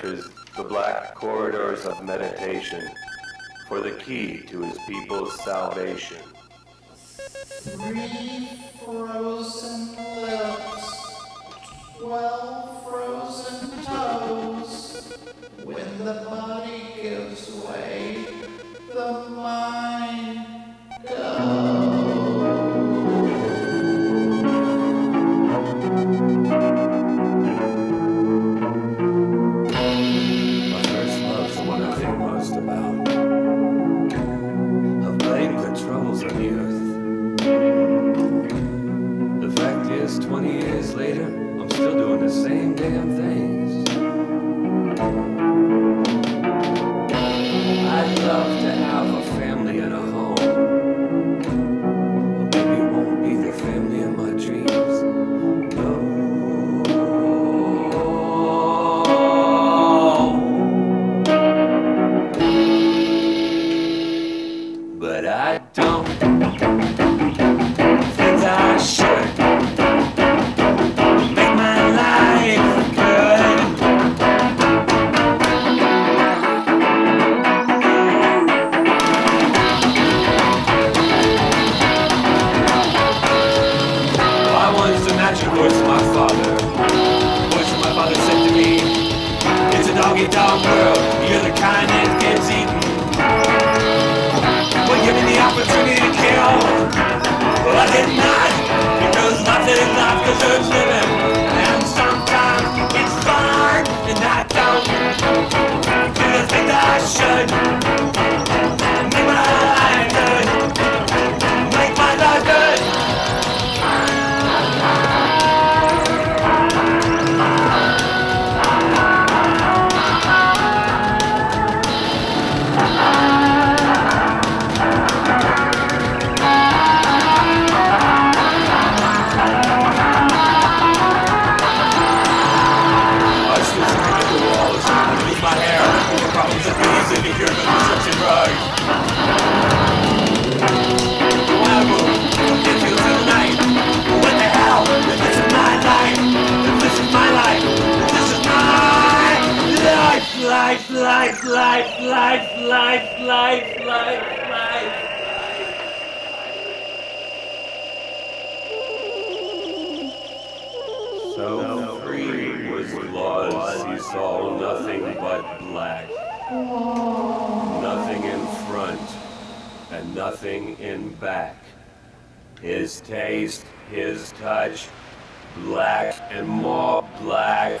searches the black corridors of meditation for the key to his people's salvation. Three frozen lips, twelve frozen toes. When the body gives way, the mind life, life, life, life, life, life, life. So free was Claus, he saw nothing but black. Nothing in front and nothing in back. His taste, his touch, black and more black.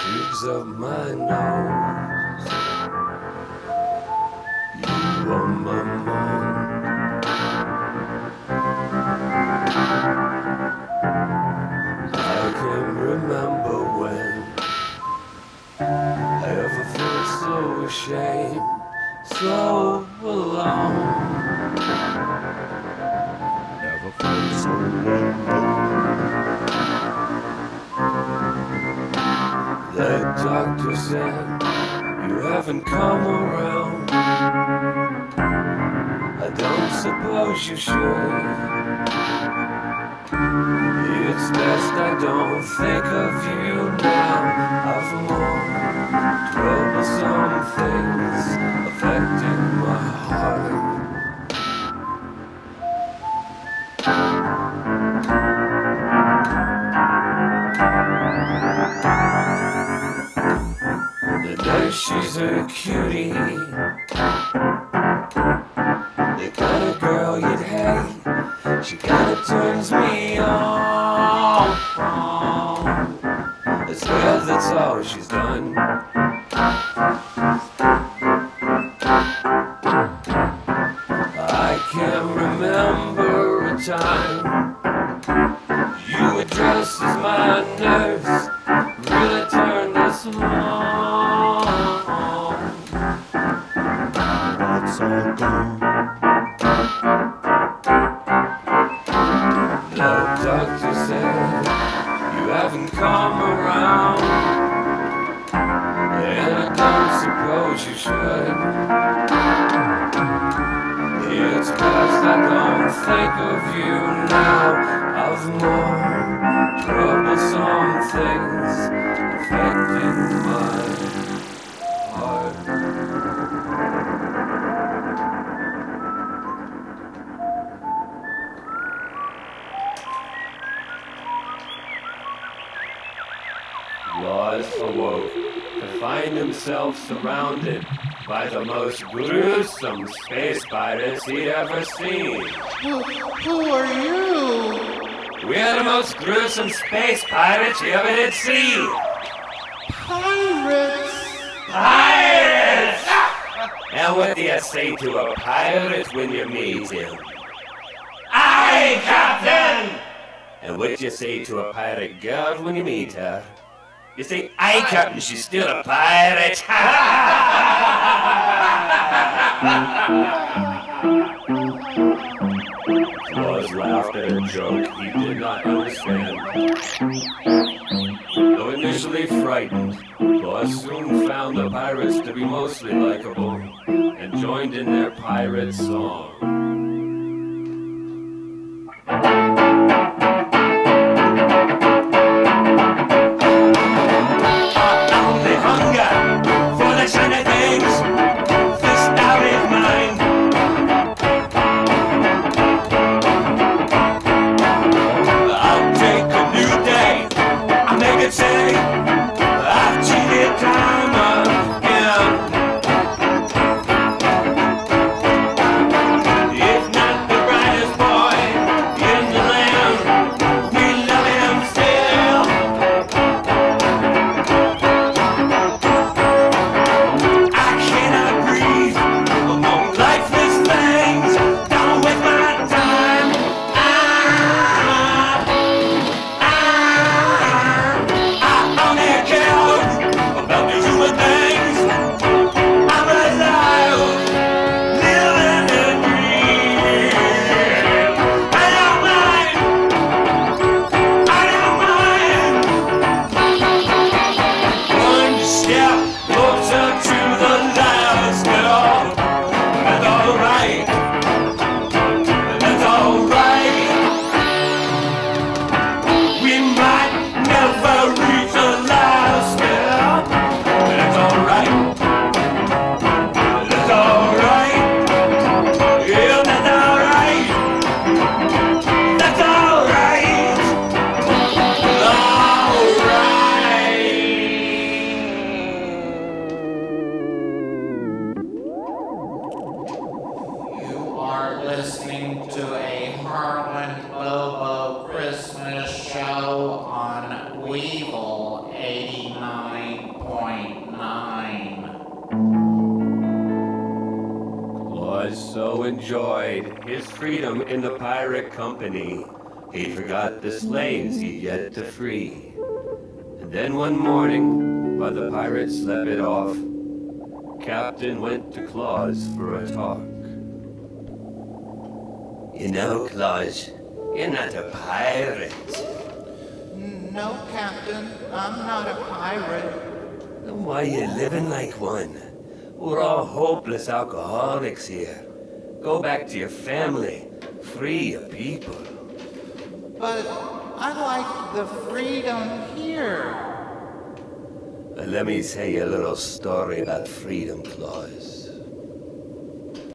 tubes of my nose. You are my mind. I can remember when I ever felt so ashamed, so alone. Never felt so lonely. The doctor said you haven't come around. I don't suppose you should. It's best I don't think of you now. I've known troublesome things affecting my heart. She's a cutie. The kind of girl you'd hate. She kinda turns me on. I swear that's all she's done. I can't remember a time you drive this my nurse. You should. It's best I don't think of you now. Of more troublesome things affecting my by the most gruesome space pirates he'd ever seen. Who, who are you? We're the most gruesome space pirates you ever did see. Pirates! Pirates! And what do you say to a pirate when you meet him? Aye, Captain! And what do you say to a pirate girl when you meet her? You say, aye, Captain, she's still a pirate. Claus laughed at a joke he did not understand. Though initially frightened, Claus soon found the pirates to be mostly likable and joined in their pirate song. Enjoyed his freedom in the pirate company, he forgot the slaves he'd yet to free. And then one morning, while the pirates slept it off, Captain went to Claus for a talk. You know, Claus, you're not a pirate. No, Captain, I'm not a pirate. Then why are you living like one? We're all hopeless alcoholics here. Go back to your family. Free your people. But I like the freedom here. Let me tell you a little story about freedom, Claus.